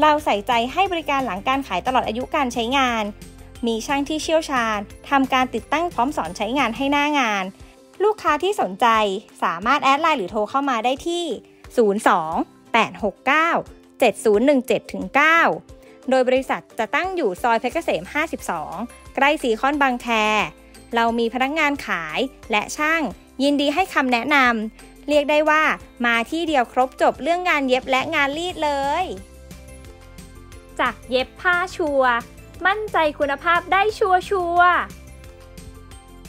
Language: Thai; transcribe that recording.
เราใส่ใจให้บริการหลังการขายตลอดอายุการใช้งาน มีช่างที่เชี่ยวชาญทำการติดตั้งพร้อมสอนใช้งานให้หน้างาน ลูกค้าที่สนใจสามารถแอดไลน์หรือโทรเข้ามาได้ที่ 02 869 7017 9 โดยบริษัทจะตั้งอยู่ซอยเพชรเกษม 52 ใกล้สีคอนบางแค เรามีพนักงานขายและช่างยินดีให้คำแนะนำเรียกได้ว่ามาที่เดียวครบจบเรื่องงานเย็บและงานรีดเลย จากเย็บผ้าชัวร์มั่นใจคุณภาพได้ชัวร์ชัวร์